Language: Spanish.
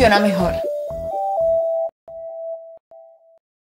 funciona mejor.